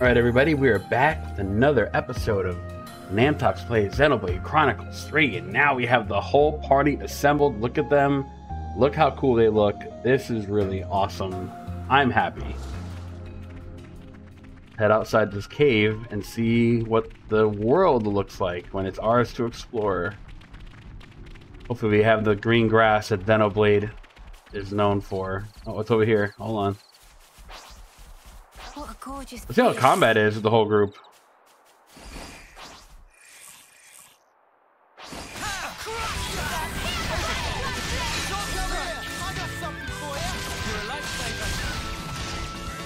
All right, everybody, we are back with another episode of Namtox Plays Xenoblade Chronicles 3, and now we have the whole party assembled. Look at them. Look how cool they look. This is really awesome. I'm happy. Head outside this cave and see what the world looks like when it's ours to explore. Hopefully we have the green grass that Xenoblade is known for. Oh, what's over here? Hold on. Gorgeous Let's see how combat is with the whole group.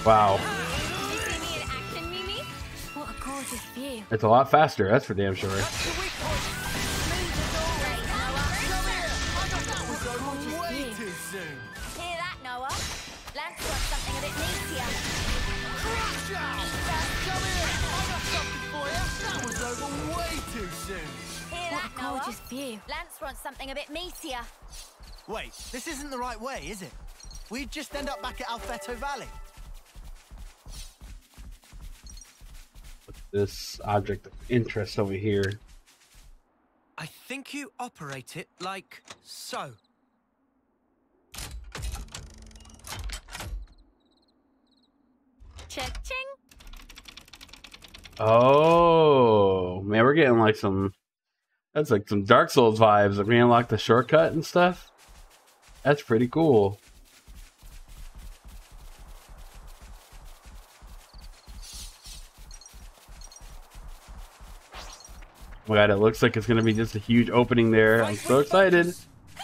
Wow, You see me in action, Mimi? What a gorgeous view. it's a lot faster, that's for damn sure. View. Lanz wants something a bit meatier. Wait, this isn't the right way, is it? We'd just end up back at Alfeto Valley. This object of interest over here. I think you operate it like so. Cha-ching. Oh, man, we're getting like some. That's like some Dark Souls vibes. Like we unlock the shortcut and stuff. That's pretty cool. Oh my god, it looks like it's gonna be just a huge opening there. I'm so excited.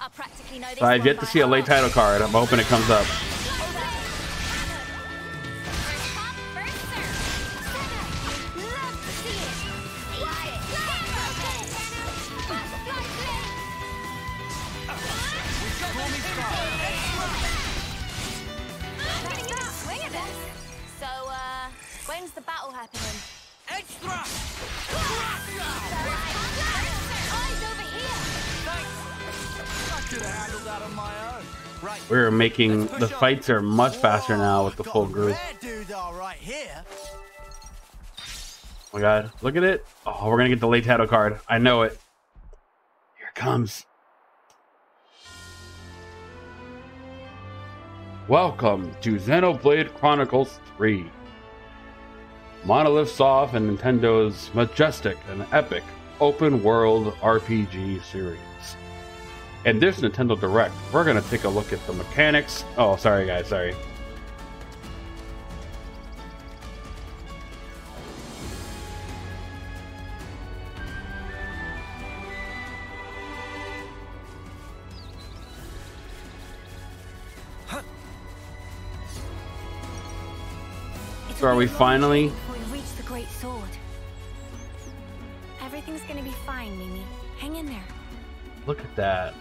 I practically know this But I've yet to see a late title card. I'm hoping it comes up. Making the fights are much faster now with the full group. rare doodah right here. Oh my god, look at it. Oh, we're gonna get the late title card. I know it. Here it comes. Welcome to Xenoblade Chronicles 3. Monolith Soft and Nintendo's majestic and epic open world RPG series. In this Nintendo Direct, we're gonna take a look at the mechanics. Oh, sorry guys, sorry. So are we finally- we reach the great sword. Everything's gonna be fine, Mimi. Hang in there. Look at that.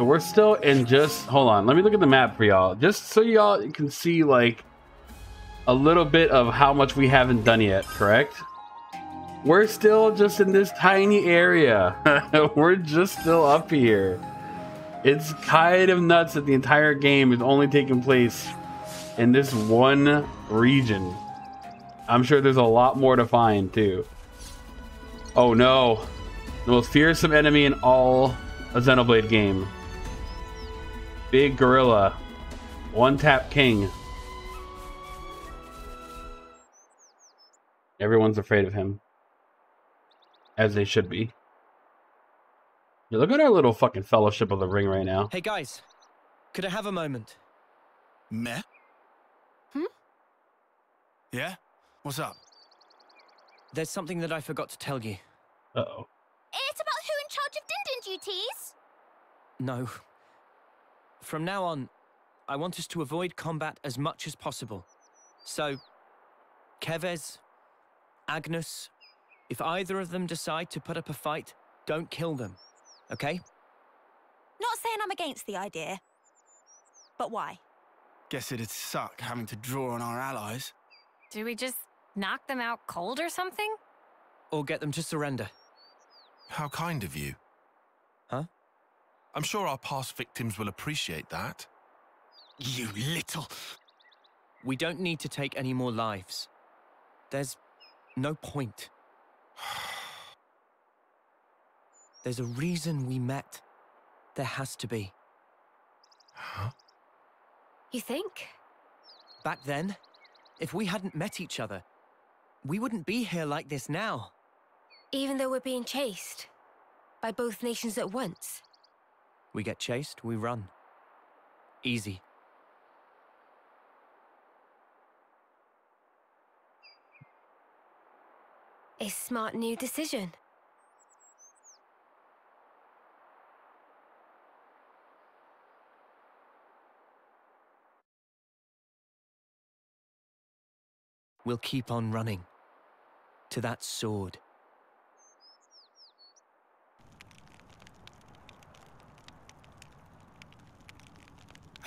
So we're still in just hold on. Let me look at the map for y'all, just so y'all can see like a little bit of how much we haven't done yet. Correct? We're still just in this tiny area. we're just still up here. It's kind of nuts that the entire game is only taking place in this one region. I'm sure there's a lot more to find too. Oh no. The most fearsome enemy in all a Xenoblade game. Big Gorilla. One tap king. Everyone's afraid of him. As they should be. Yeah, look at our little fucking fellowship of the ring right now. Hey guys, could I have a moment? Meh? Hmm? Yeah? What's up? There's something that I forgot to tell you. Uh oh. It's about who in charge of Din Din duties? No. From now on, I want us to avoid combat as much as possible. So, Keves, Agnus, if either of them decide to put up a fight, don't kill them. Okay? Not saying I'm against the idea. But why? Guess it'd suck having to draw on our allies. Do we just knock them out cold or something? Or get them to surrender. How kind of you. I'm sure our past victims will appreciate that. You little. We don't need to take any more lives. There's no point. There's a reason we met. There has to be. Huh? You think? Back then, if we hadn't met each other, we wouldn't be here like this now. Even though we're being chased by both nations at once? We get chased, we run. Easy. A smart new decision. We'll keep on running. To that sword.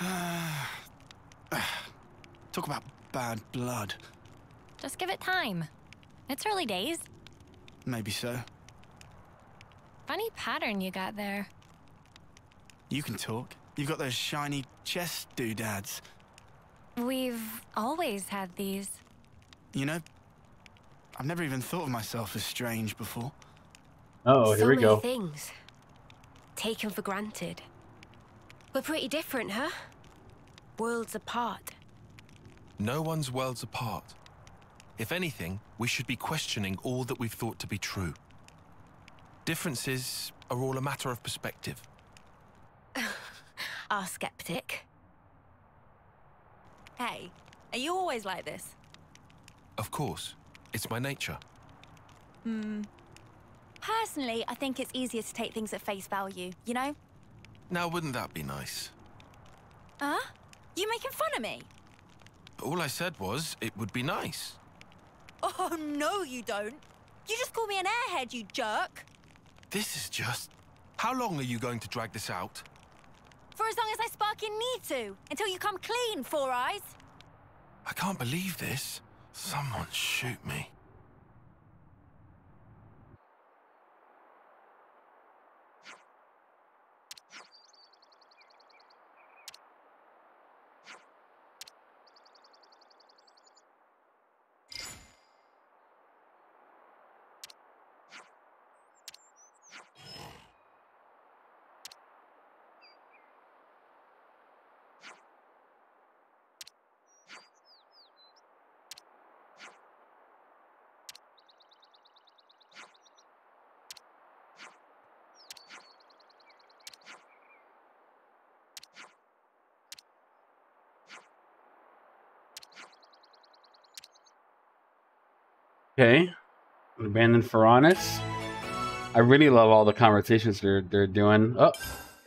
Talk about bad blood. Just give it time. It's early days. Maybe so. Funny pattern you got there. You can talk. You've got those shiny chest doodads. We've always had these. You know, I've never even thought of myself as strange before. Oh, so here we many go. things. Taken for granted. We're pretty different, huh? Worlds apart. No one's worlds apart. If anything, we should be questioning all that we've thought to be true. Differences are all a matter of perspective. Our skeptic. Hey, are you always like this? Of course, it's my nature. Hmm. Personally, I think it's easier to take things at face value, you know? Now, wouldn't that be nice? Huh? You making fun of me? All I said was it would be nice. Oh, no, you don't. You just call me an airhead, you jerk. This is just... How long are you going to drag this out? For as long as I sparking need to, until you come clean, Four Eyes. I can't believe this. Someone shoot me. Okay. Abandoned Ferronis. I really love all the conversations they're they're doing. Oh,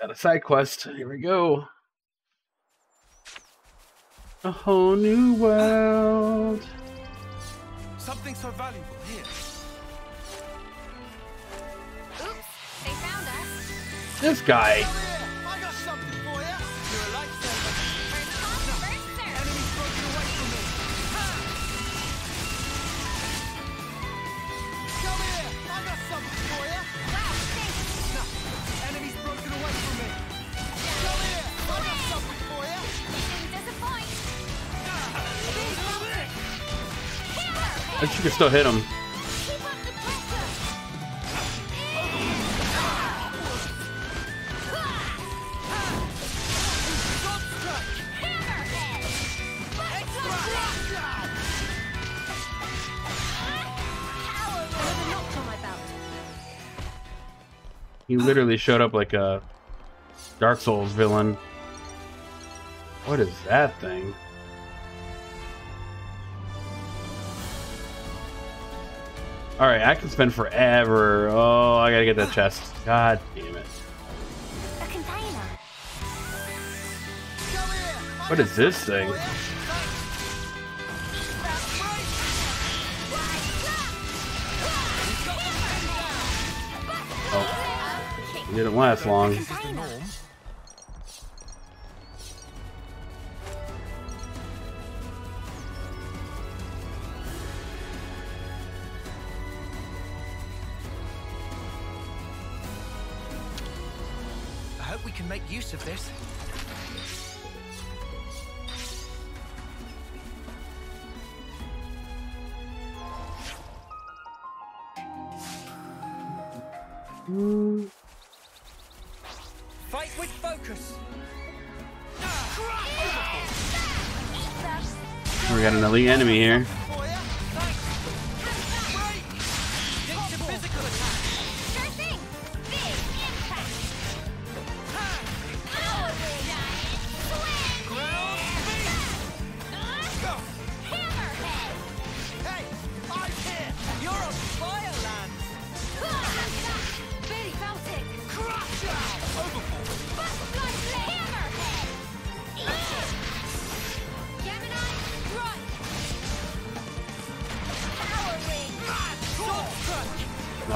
got a side quest. Here we go. A whole new world. Something so valuable here. Oops, they found us. This guy. I think you can still hit him. He literally showed up like a Dark Souls villain. What is that thing? All right, I can spend forever. Oh, I gotta get that chest. God damn it! What is this thing? Oh, it didn't last long. Use of this. Fight with focus. Ah, we got an elite enemy here.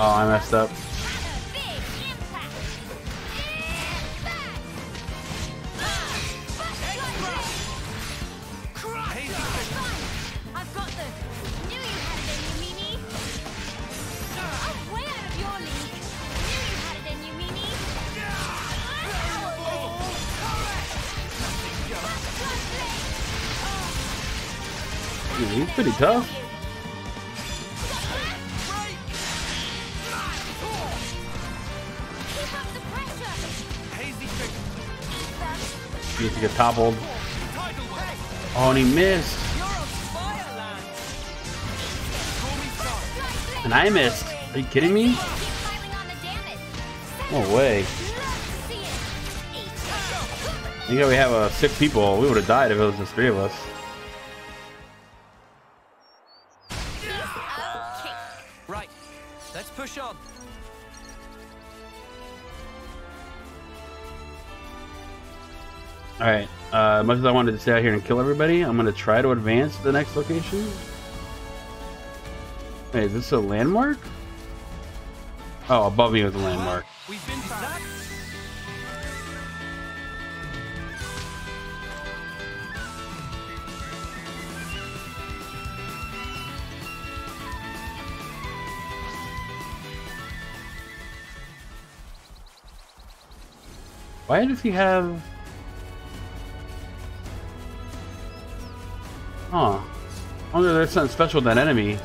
In I messed up. he's pretty tough. Toppled. Oh, and he missed. And I missed. Are you kidding me? No way. You know we have uh, six people. We would have died if it was just three of us. As much as I wanted to stay out here and kill everybody, I'm gonna try to advance to the next location. Wait, is this a landmark? Oh, above me was a landmark. Why does he have? Huh. I wonder if there's something special with that enemy.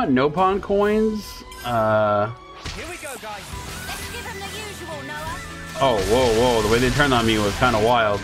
Want Nopon coins. Uh. Here we go, guys. Let's give him the usual, Noah. Oh, whoa, whoa! The way they turned on me was kind of wild.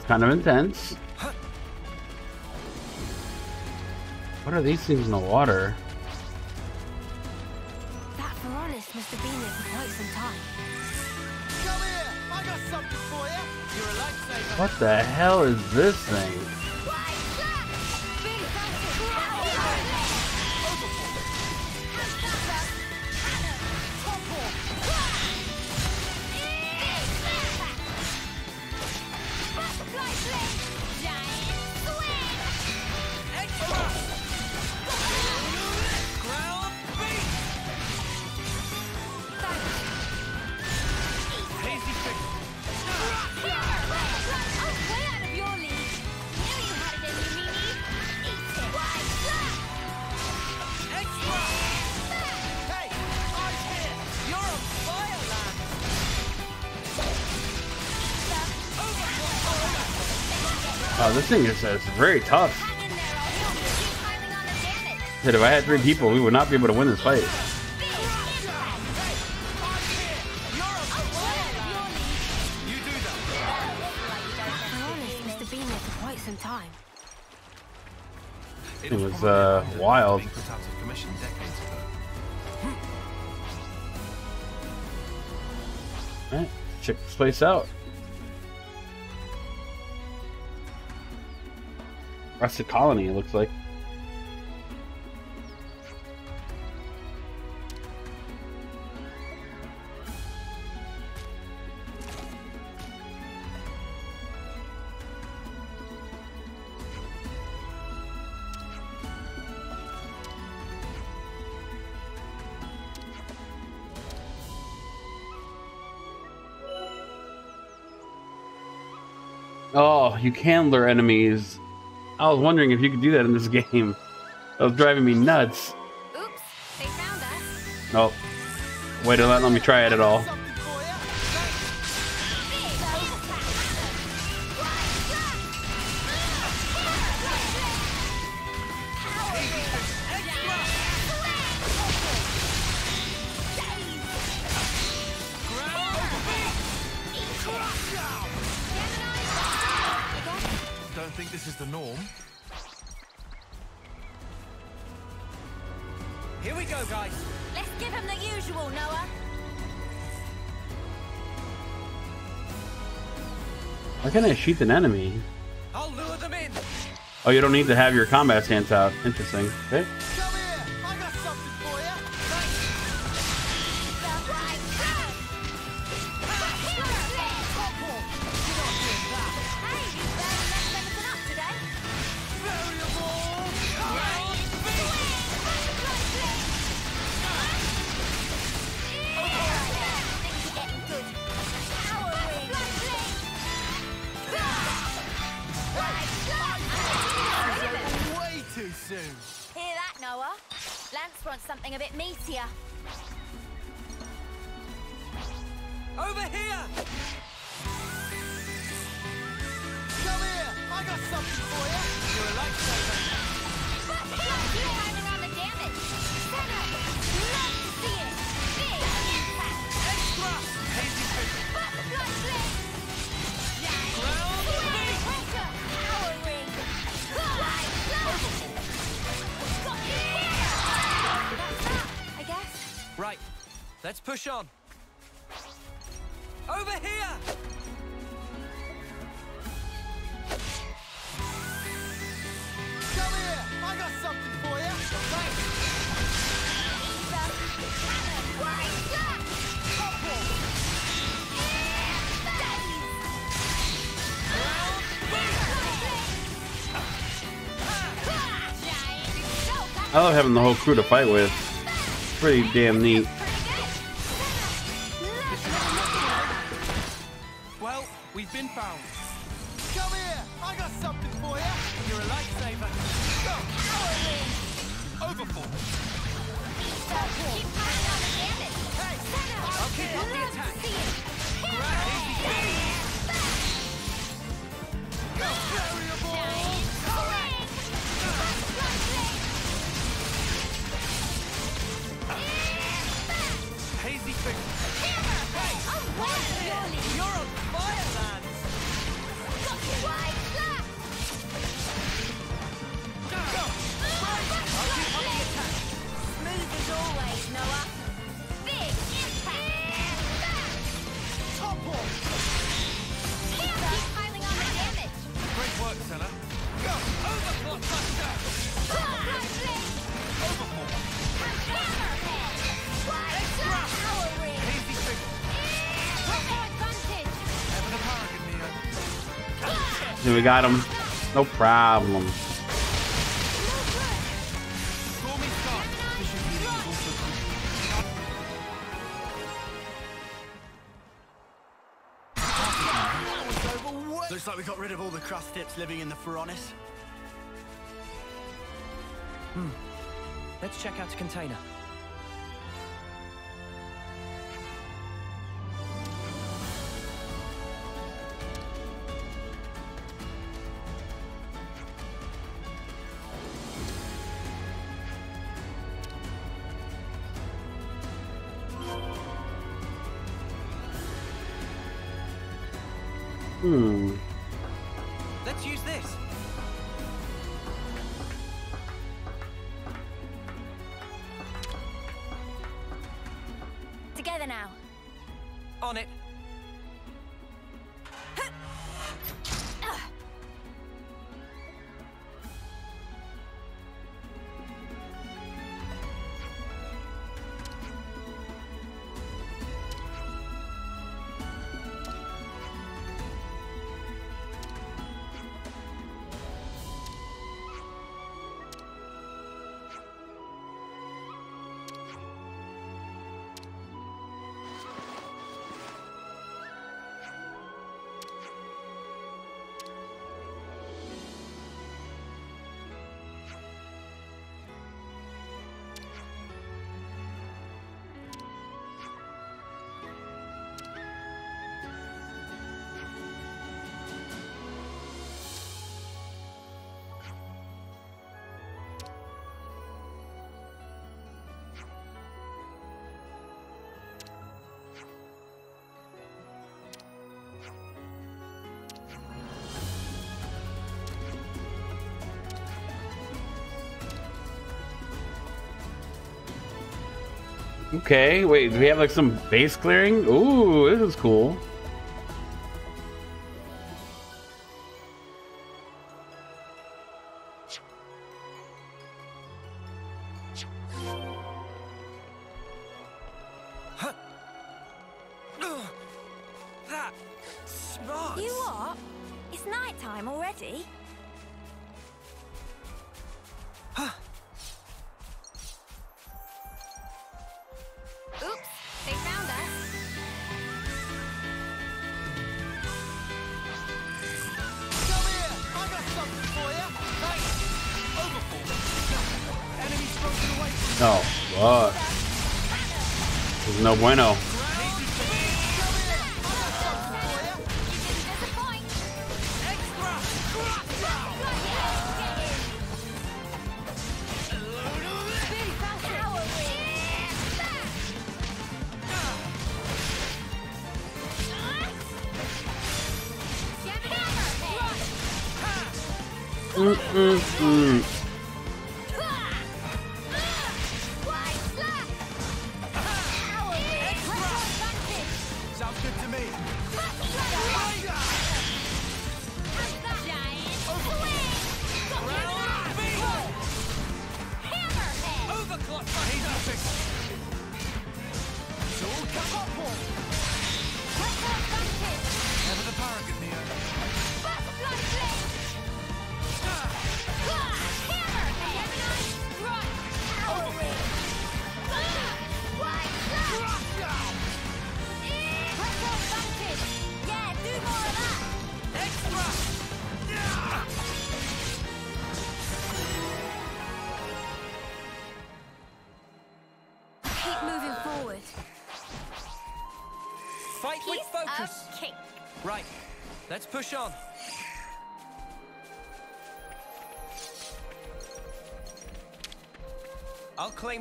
Was kind of intense. What are these things in the water? That Ferronis must have been there for quite some time. Come here. I got something for you. You're a lifesaver. What the hell is this thing? Thing is, is very tough. Shit, if I had three people, we would not be able to win this fight. That. It was, uh, wild. Alright, check this place out. Rusted Colony, it looks like. Oh, you can lure enemies. I was wondering if you could do that in this game. That was driving me nuts. Oops, they found us. Nope. Wait, don't let let me try it at all. Shoot an enemy? I'll lure them in. Oh, you don't need to have your combat stance out. Interesting. Okay. Bit. Over here. Push on. Over here. Come here. I got something for. Wide flash. I love having the whole crew to fight with. Pretty damn neat. Hazy Then we got him. No problem. Looks like we got rid of all the crust tips living in the Ferronis. Hmm. Let's check out the container. Okay, wait, do we have like some base clearing? Ooh, this is cool. Fuck. This is no bueno. Mm, mm, mm.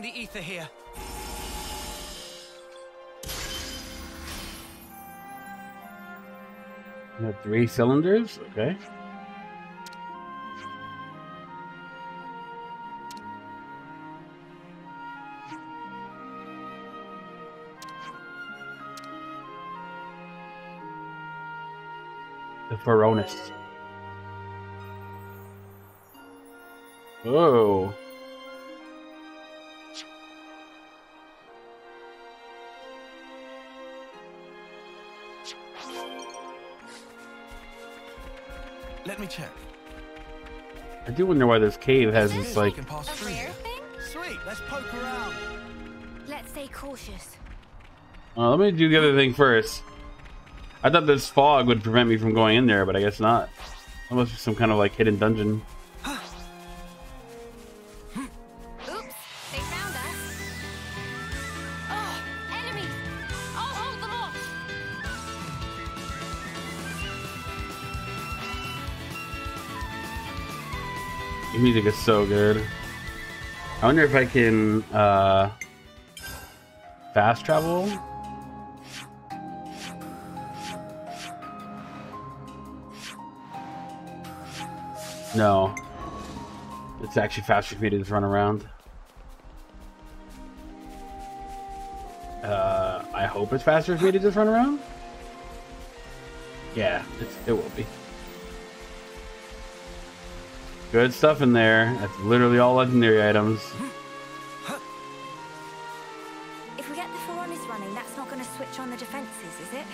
The ether here. You have three cylinders? Okay. The Ferronis. Oh. Let me check. I do wonder why this cave has this like can pass A through rare here. thing? Sweet, let's poke around. Let's stay cautious. Uh, let me do the other thing first. I thought this fog would prevent me from going in there, but I guess not. That must be some kind of like hidden dungeon. music is so good. I wonder if I can uh, fast travel. No. It's actually faster for me to just run around. Uh, I hope it's faster for me to just run around. Yeah, it will be. Good stuff in there. That's literally all legendary items. If we get the Ferronis running, that's not going to switch on the defenses, is it?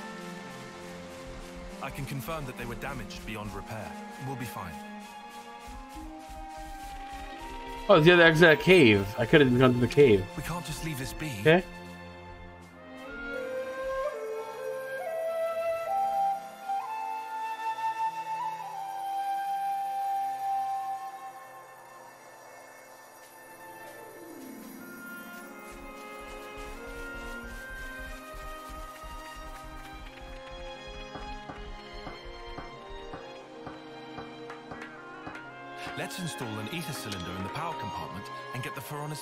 I can confirm that they were damaged beyond repair. We'll be fine. Oh, it's the other exit cave. I could have gone to the cave. We can't just leave this be. Okay.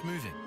Moving.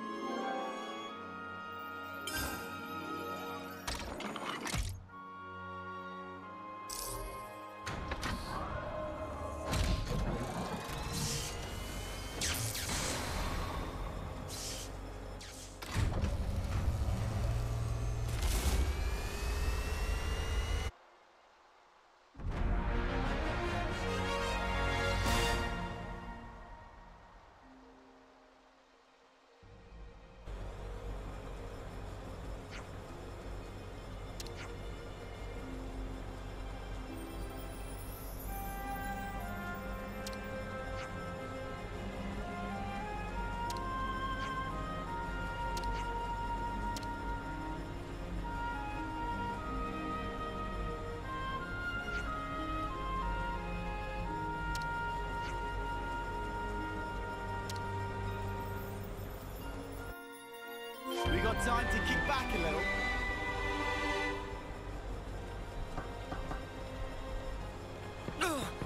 We got time to kick back a little.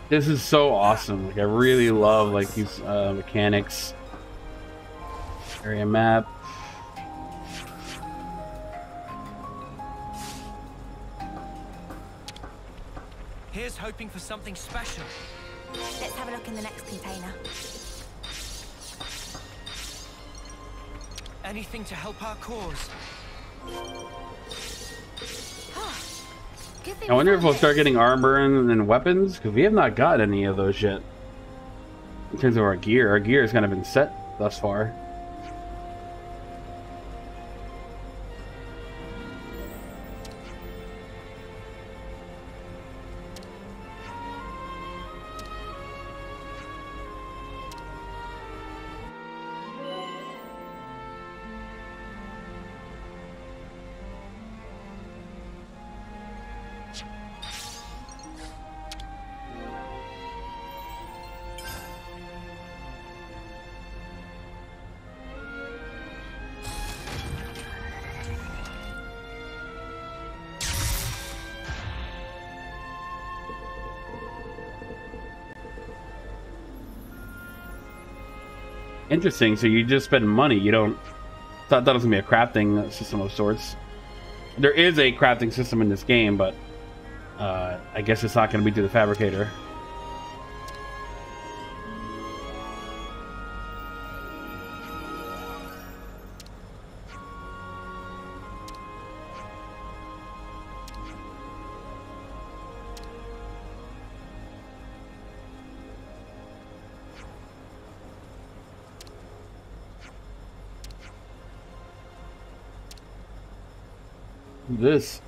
This is so awesome. Like I really love like these uh, mechanics. Area map. Here's hoping for something special. Let's have a look in the next container. Anything to help our cause. I wonder if we'll start getting armor and, weapons because we have not got any of those yet. In terms of our gear, our gear has kind of been set thus far. Interesting. So you just spend money. You don't. Thought that was gonna be a crafting system of sorts. There is a crafting system in this game, but uh, I guess it's not gonna be through the fabricator. This.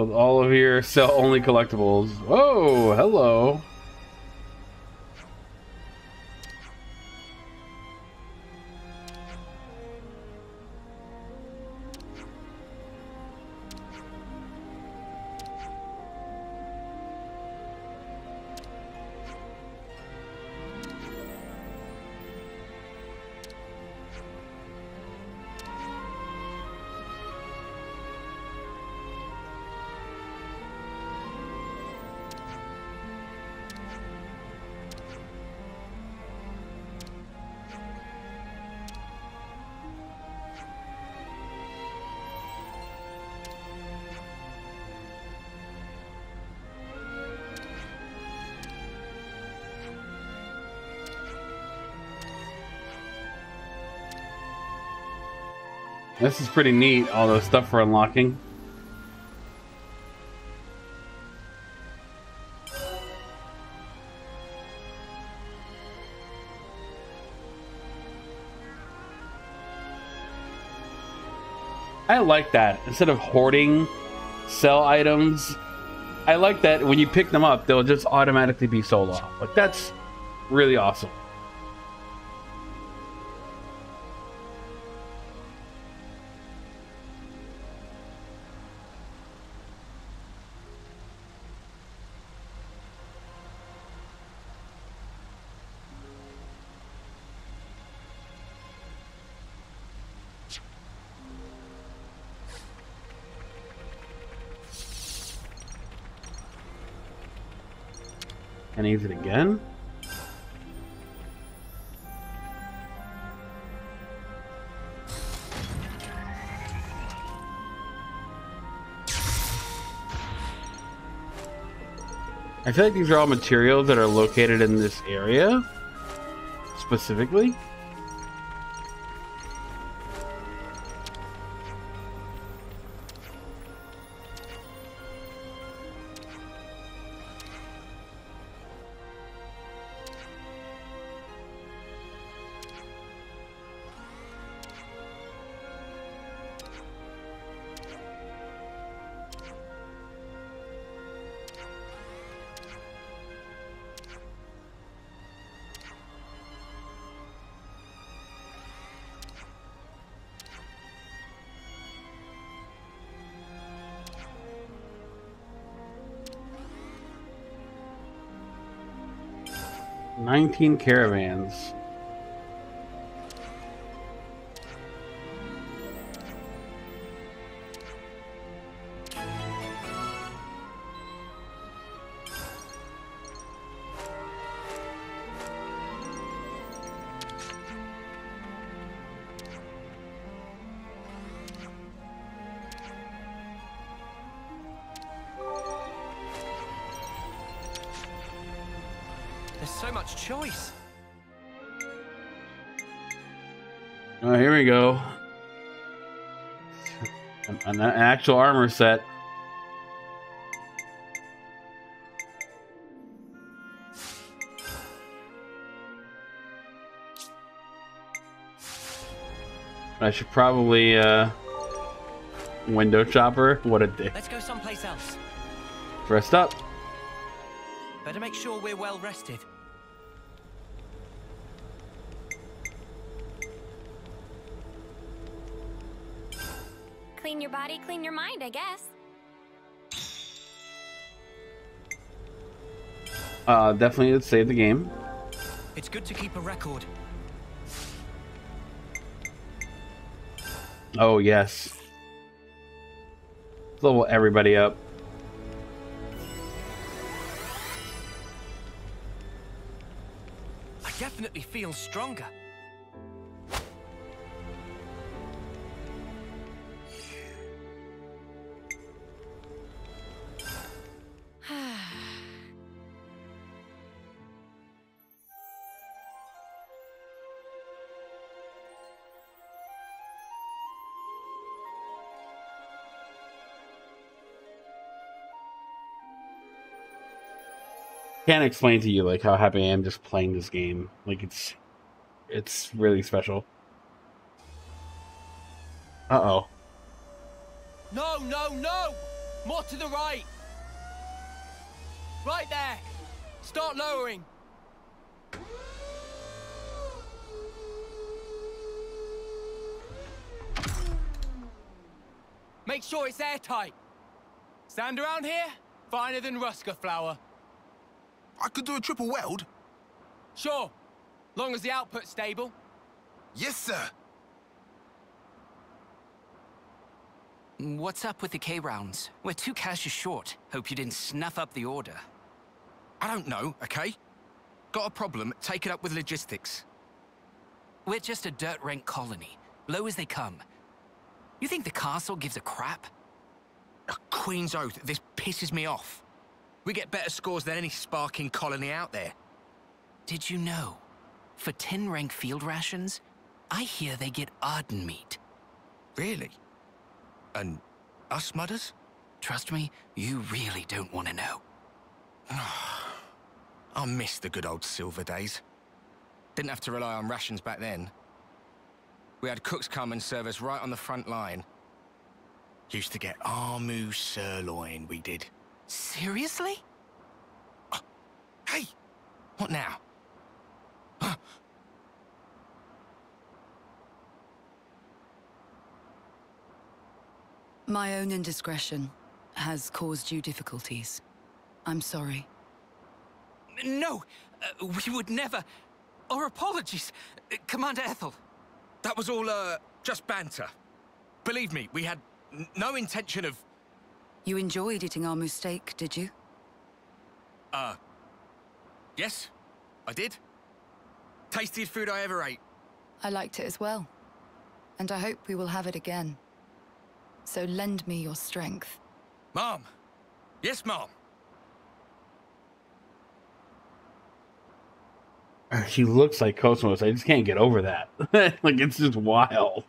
Build all of your sell only collectibles. Whoa, hello. This is pretty neat, all the stuff we're unlocking. I like that. Instead of hoarding sell items, I like that when you pick them up, they'll just automatically be sold off. Like, that's really awesome. Again? I feel like these are all materials that are located in this area specifically. Nineteen caravans. Actual armor set. I should probably uh window chopper. What a dick. Let's go someplace else. Rest up. Better make sure we're well rested. Body, clean your mind, I guess. Uh definitely let's save the game. It's good to keep a record. Oh yes. Level everybody up. I definitely feel stronger. Can't explain to you like how happy I am just playing this game. Like it's it's really special. Uh oh. No, no, no! More to the right! Right there! Start lowering! Make sure it's airtight. Sand around here? Finer than Rusker flour. I could do a triple weld. Sure, long as the output's stable. Yes, sir. What's up with the K-rounds? We're two caches short. Hope you didn't snuff up the order. I don't know, okay? Got a problem, take it up with logistics. We're just a dirt rank colony, low as they come. You think the castle gives a crap? A Queen's oath, this pisses me off. We get better scores than any sparking colony out there. Did you know? For 10 rank field rations, I hear they get Ardun meat. Really? And us mudders? Trust me, you really don't want to know. I miss the good old silver days. Didn't have to rely on rations back then. We had cooks come and serve us right on the front line. Used to get Armu sirloin, we did. Seriously? Hey! What now? My own indiscretion has caused you difficulties. I'm sorry. No, uh, we would never. Our apologies, uh, Commander Ethel. That was all, uh, just banter. Believe me, we had no intention of... You enjoyed eating our steak, did you? Uh... Yes, I did. Tastiest food I ever ate. I liked it as well. And I hope we will have it again. So lend me your strength. Mom! Yes, Mom! She looks like KOS-MOS. I just can't get over that. like it's just wild.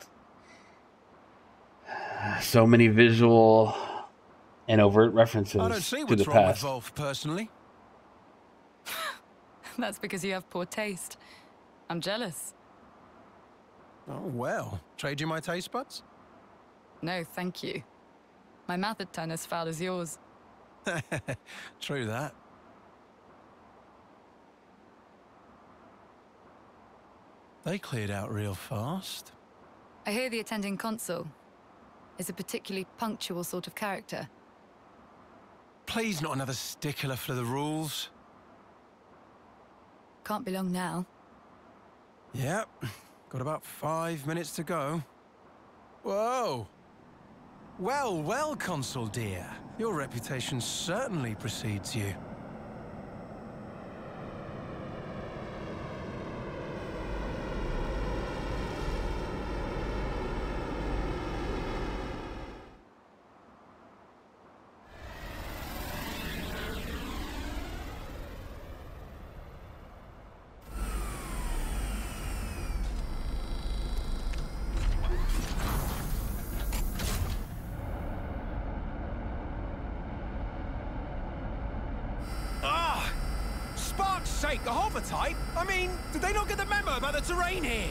So many visual and overt references I don't see to what's the wrong with past. Wolf, personally. That's because you have poor taste. I'm jealous. Oh, well. Trade you my taste buds? No, thank you. My mouth would turn as foul as yours. True that. They cleared out real fast. I hear the attending consul is a particularly punctual sort of character. Please, not another stickler for the rules. Can't be long now. Yep. Got about five minutes to go. Whoa! Well, well, Consul dear. Your reputation certainly precedes you. Ah! Spark's sake, the hover type? I mean, did they not get the memo about the terrain here?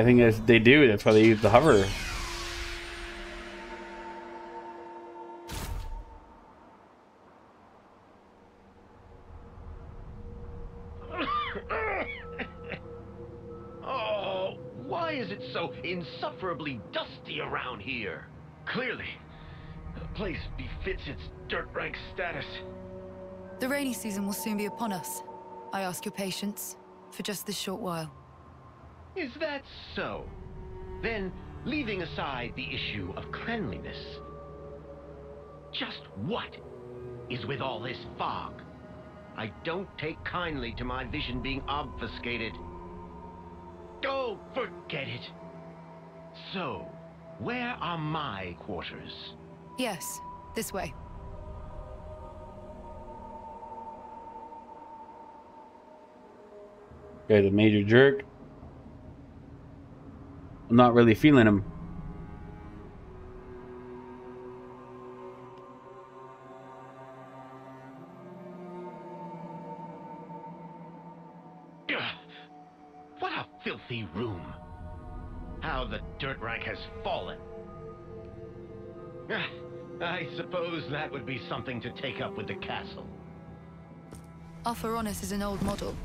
I think that's, they do. That's why they use the hover. Oh, why is it so insufferably dusty around here? Clearly, the place befits its dirt rank status. The rainy season will soon be upon us. I ask your patience for just this short while. Is that so? Then, leaving aside the issue of cleanliness, just what is with all this fog? I don't take kindly to my vision being obfuscated. Oh, forget it. So, where are my quarters? Yes, this way. Okay, a major jerk. I'm not really feeling him. What a filthy room. How the dirt rank has fallen. I suppose that would be something to take up with the castle. Arthur is an old model.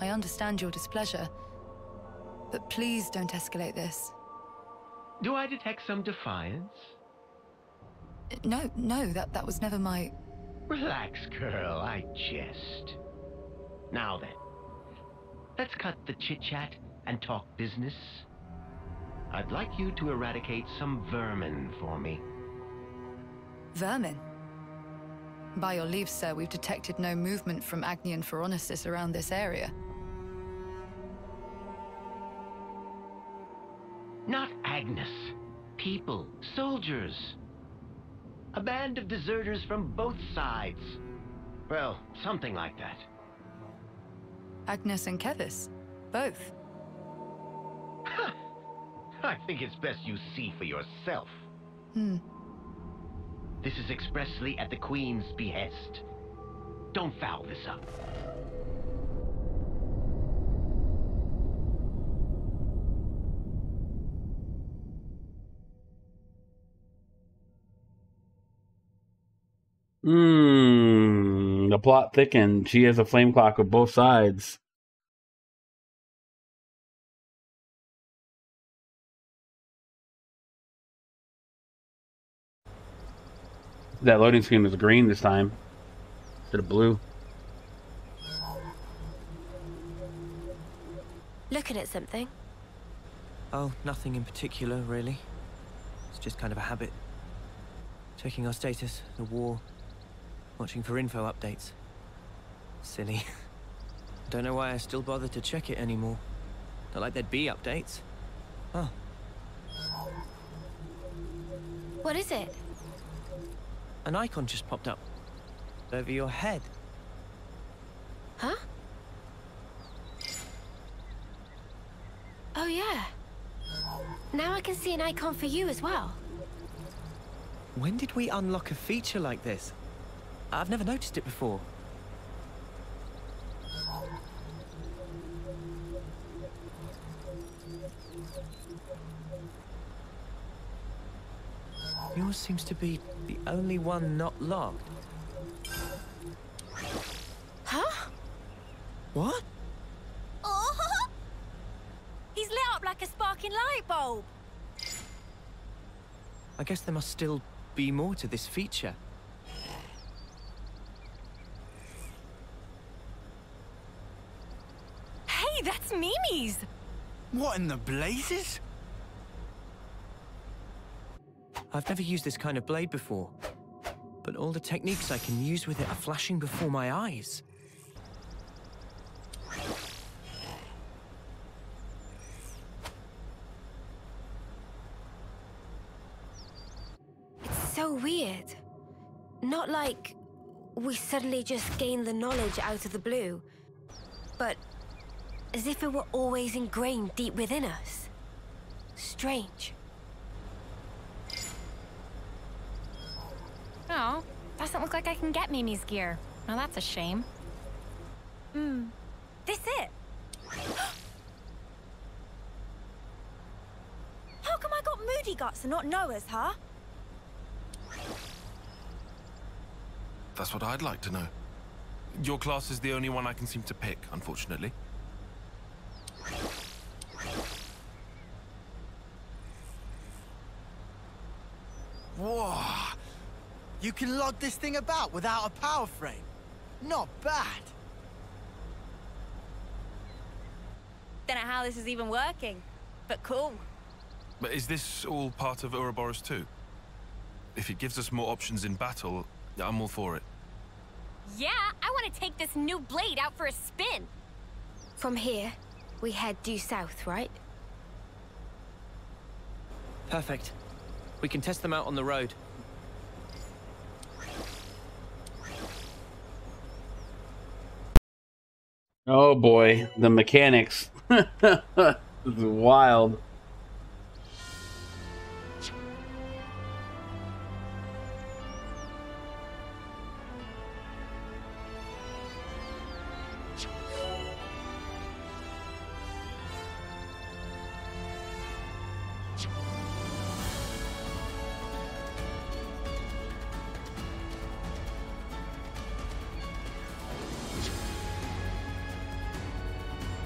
I understand your displeasure. But please don't escalate this. Do I detect some defiance? No, no, that, that was never my... Relax, girl, I jest. Now then, let's cut the chit-chat and talk business. I'd like you to eradicate some vermin for me. Vermin? By your leave, sir, we've detected no movement from Agnus and Ferronis around this area. Agnus. People, soldiers. A band of deserters from both sides. Well, something like that. Agnus and Keves? Both? I think it's best you see for yourself. Hmm. This is expressly at the Queen's behest. Don't foul this up. Hmm. The plot thickened. She has a flame clock with both sides. That loading screen was green this time instead of blue. Looking at something? Oh, nothing in particular, really. It's just kind of a habit. Checking our status, the war, watching for info updates. Silly. Don't know why I still bother to check it anymore. Not like there'd be updates. Oh. What is it? An icon just popped up. Over your head. Huh? Oh, yeah. Now I can see an icon for you as well. When did we unlock a feature like this? I've never noticed it before. Yours seems to be the only one not locked. Huh? What? Oh! He's lit up like a sparking light bulb. I guess there must still be more to this feature. Hey, that's Mio's! What in the blazes? I've never used this kind of blade before, but all the techniques I can use with it are flashing before my eyes. It's so weird. Not like we suddenly just gained the knowledge out of the blue, but as if it were always ingrained deep within us. Strange. Oh, doesn't look like I can get Mio's gear. Now that's a shame. Hmm. This it? How come I got moody guts and not Noah's, huh? That's what I'd like to know. Your class is the only one I can seem to pick, unfortunately. Whoa! You can lug this thing about without a power frame. Not bad. Don't know how this is even working, but cool. But is this all part of Ouroboros too? If it gives us more options in battle, I'm all for it. Yeah, I want to take this new blade out for a spin. From here, we head due south, right? Perfect. We can test them out on the road. Oh boy, the mechanics. this is wild.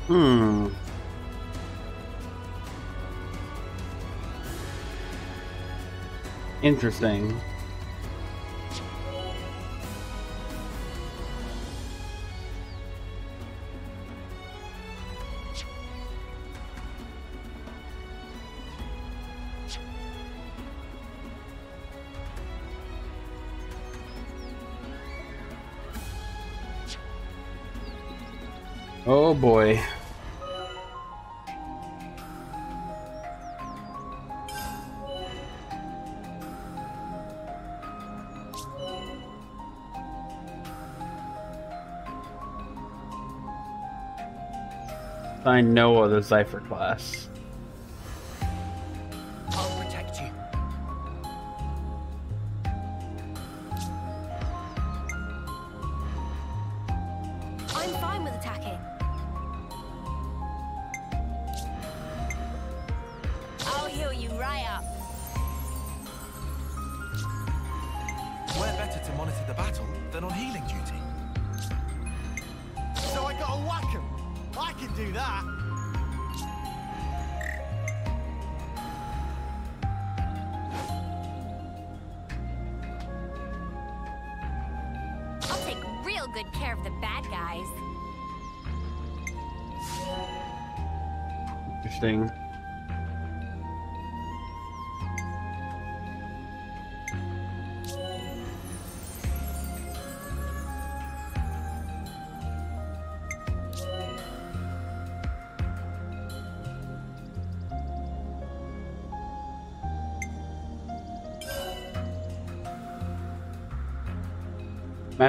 Hmm. Interesting. Find Noah the Zephyr class. Real good care of the bad guys. Interesting.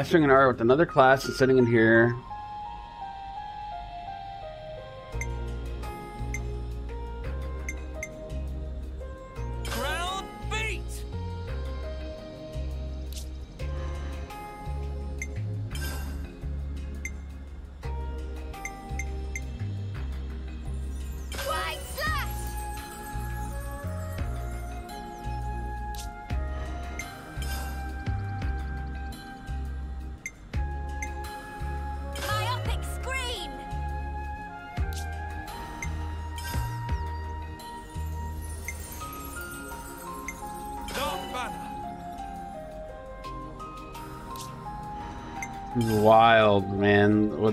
Mastering an art with another class and sitting in here.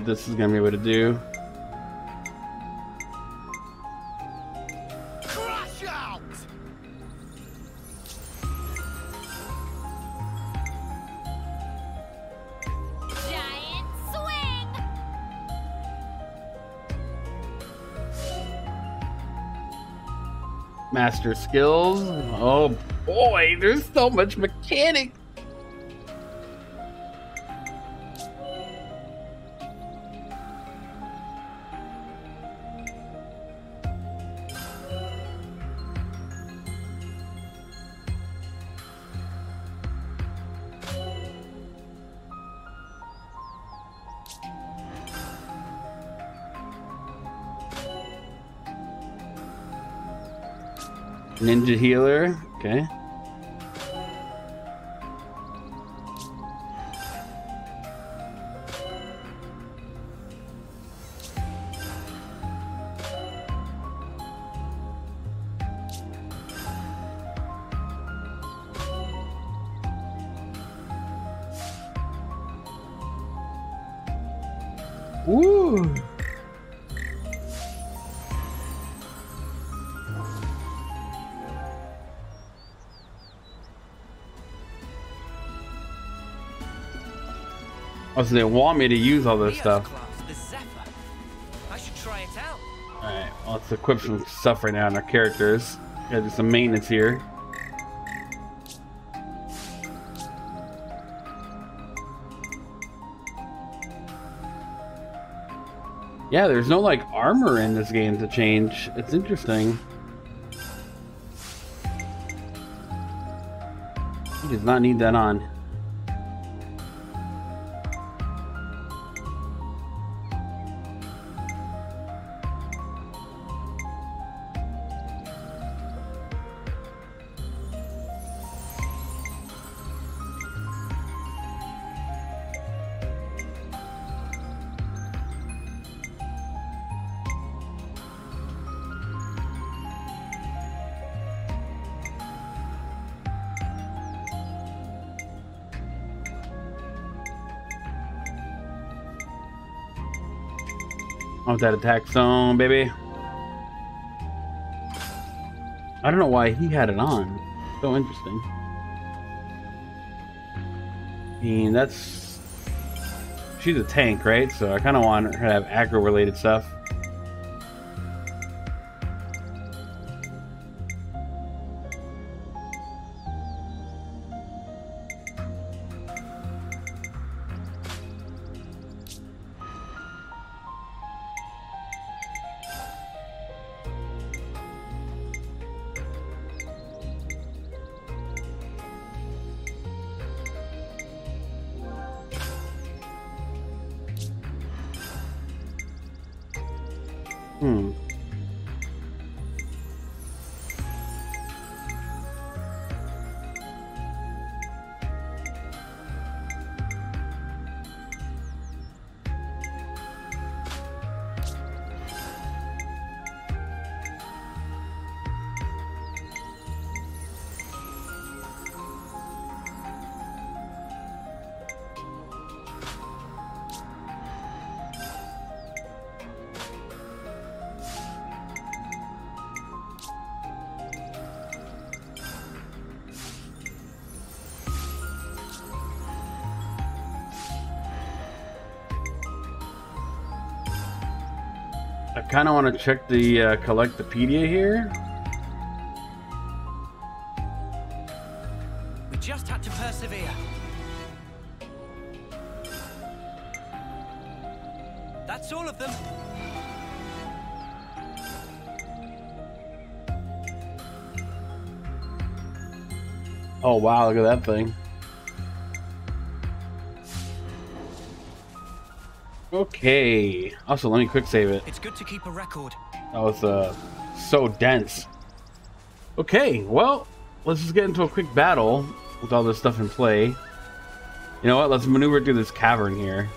What this is gonna be able to do. Crash out! Giant swing! Master skills. Oh boy, there's so much mechanic. Ninja healer. Okay. Oh, so they want me to use all this stuff. class, the Zephyr. I should try it out. Alright, well, let's equip some stuff right now on our characters. Gotta do some maintenance here. Yeah, there's no like armor in this game to change. It's interesting. He does not need that on. That attack zone, baby. I don't know why he had it on. So interesting. I mean, that's... She's a tank, right? So I kind of want her to have aggro-related stuff. I kind of want to check the uh, Collectopedia here. We just had to persevere. That's all of them. Oh wow, look at that thing. Okay. Also, let me quick save it. It's good to keep a record. That was uh so dense. Okay, well, let's just get into a quick battle with all this stuff in play. You know what? Let's maneuver through this cavern here.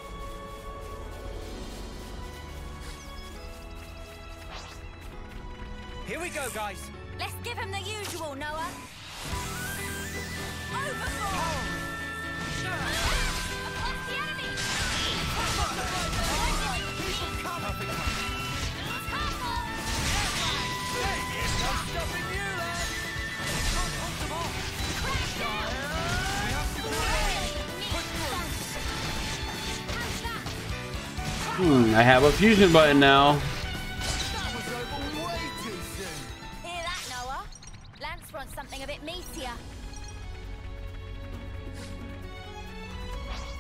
Fusion button now.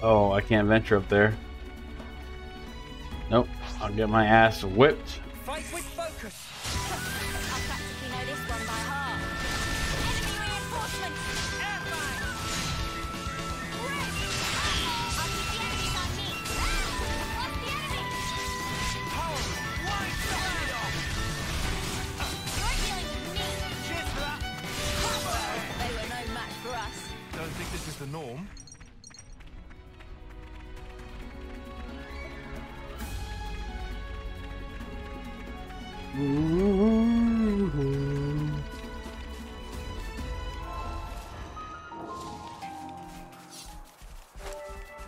Oh, I can't venture up there. Nope, I'll get my ass whipped.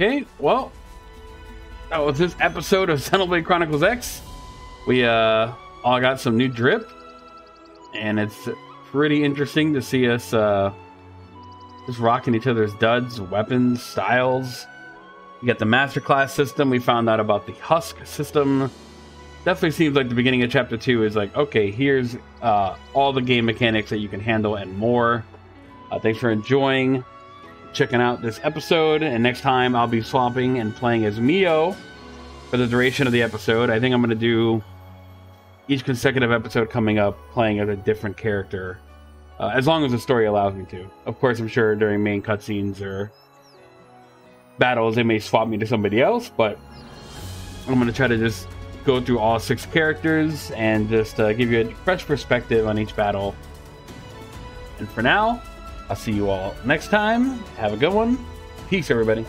Okay, well, that was this episode of Xenoblade Chronicles X. We uh all got some new drip, and it's pretty interesting to see us uh just rocking each other's duds, weapons, styles. We got the masterclass system. We found out about the husk system. Definitely seems like the beginning of chapter two is like, okay, here's uh, all the game mechanics that you can handle and more. Uh, thanks for enjoying checking out this episode. And next time I'll be swapping and playing as Mio for the duration of the episode. I think I'm going to do each consecutive episode coming up playing as a different character, uh, as long as the story allows me to. Of course, I'm sure during main cutscenes or battles they may swap me to somebody else, but I'm going to try to just go through all six characters and just uh, give you a fresh perspective on each battle. And for now, I'll see you all next time. Have a good one. Peace, everybody.